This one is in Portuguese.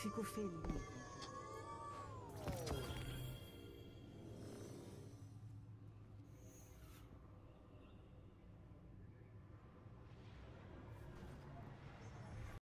Fico feliz.